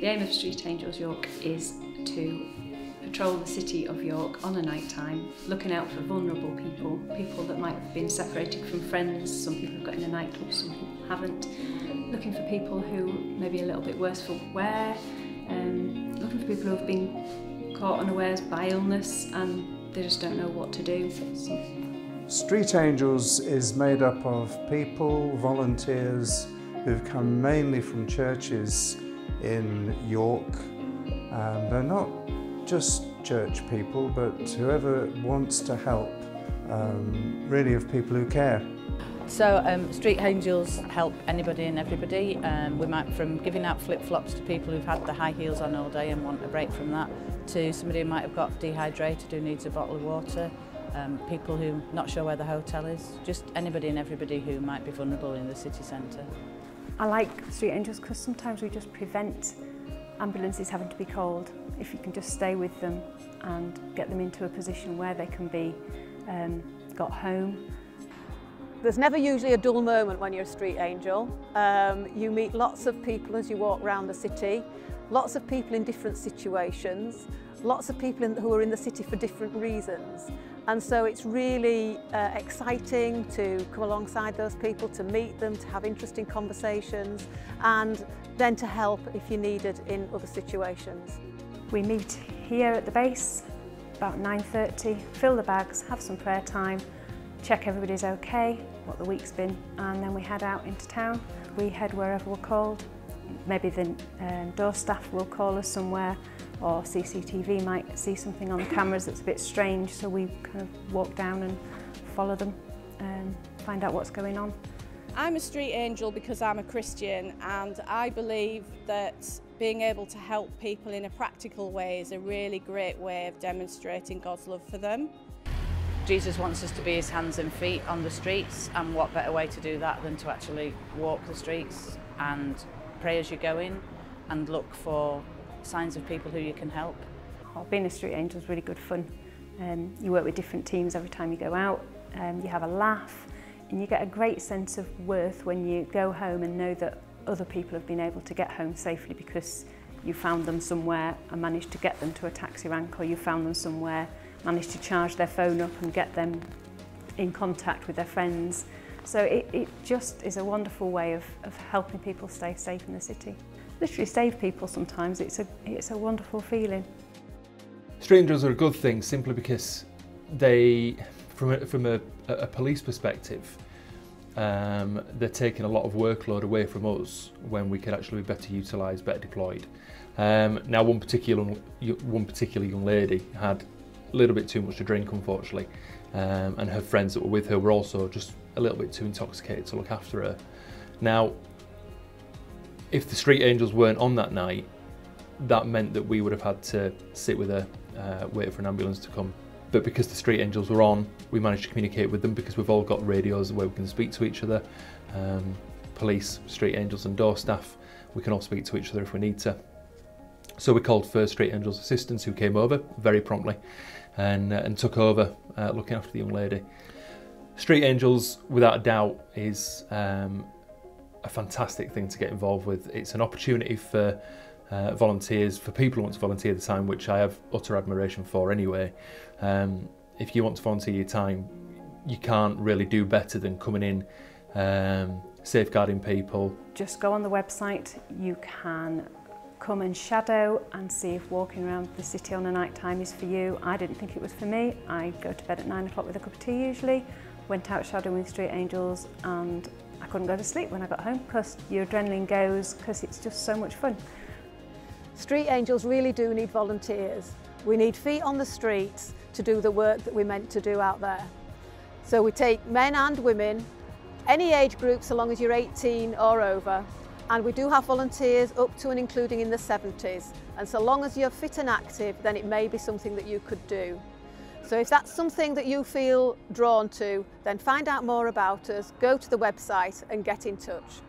The aim of Street Angels York is to patrol the city of York on a night time, looking out for vulnerable people, people that might have been separated from friends, some people have got in a nightclub, some people haven't, looking for people who may be a little bit worse for wear, um, looking for people who have been caught unawares by illness and they just don't know what to do. So, Street Angels is made up of people, volunteers who've come mainly from churches in York. Um, they're not just church people, but whoever wants to help, um, really of people who care. So um, Street Angels help anybody and everybody. Um, we might from giving out flip-flops to people who've had the high heels on all day and want a break from that, to somebody who might have got dehydrated who needs a bottle of water, um, people who not sure where the hotel is, just anybody and everybody who might be vulnerable in the city centre. I like street angels because sometimes we just prevent ambulances having to be called if you can just stay with them and get them into a position where they can be um, got home. There's never usually a dull moment when you're a street angel. Um, you meet lots of people as you walk around the city, lots of people in different situations, lots of people in, who are in the city for different reasons. And so it's really uh, exciting to come alongside those people, to meet them, to have interesting conversations, and then to help if you're needed in other situations. We meet here at the base about 9.30, fill the bags, have some prayer time, check everybody's okay, what the week's been, and then we head out into town. We head wherever we're called. Maybe the um, door staff will call us somewhere or CCTV might see something on the cameras that's a bit strange, so we kind of walk down and follow them and find out what's going on. I'm a street angel because I'm a Christian and I believe that being able to help people in a practical way is a really great way of demonstrating God's love for them. Jesus wants us to be his hands and feet on the streets and what better way to do that than to actually walk the streets and pray as you go in and look for signs of people who you can help. Oh, being a street angel is really good fun. Um, you work with different teams every time you go out, um, you have a laugh and you get a great sense of worth when you go home and know that other people have been able to get home safely because you found them somewhere and managed to get them to a taxi rank or you found them somewhere, managed to charge their phone up and get them in contact with their friends. So it, it just is a wonderful way of, of helping people stay safe in the city. Literally save people sometimes, it's a, it's a wonderful feeling. Street Angels are a good thing simply because they, from a, from a, a police perspective, um, they're taking a lot of workload away from us when we could actually be better utilised, better deployed. Um, now, one particular one particular young lady had a little bit too much to drink, unfortunately, um, and her friends that were with her were also just a little bit too intoxicated to look after her. Now, if the street angels weren't on that night, that meant that we would have had to sit with her, uh, wait for an ambulance to come. But because the street angels were on, we managed to communicate with them because we've all got radios where we can speak to each other. Um, police, street angels and door staff, we can all speak to each other if we need to. So we called First Street Angels assistants who came over very promptly and, uh, and took over uh, looking after the young lady. Street Angels, without a doubt, is um, a fantastic thing to get involved with. It's an opportunity for uh, volunteers, for people who want to volunteer the time, which I have utter admiration for anyway. Um, if you want to volunteer your time, you can't really do better than coming in, um, safeguarding people. Just go on the website, you can come and shadow and see if walking around the city on a night time is for you. I didn't think it was for me. I go to bed at nine o'clock with a cup of tea usually, went out shadowing with Street Angels and I couldn't go to sleep when I got home because your adrenaline goes because it's just so much fun. Street Angels really do need volunteers. We need feet on the streets to do the work that we're meant to do out there. So we take men and women, any age group so long as you're 18 or over, and we do have volunteers up to and including in the 70s and so long as you're fit and active then it may be something that you could do. So if that's something that you feel drawn to then find out more about us, go to the website and get in touch.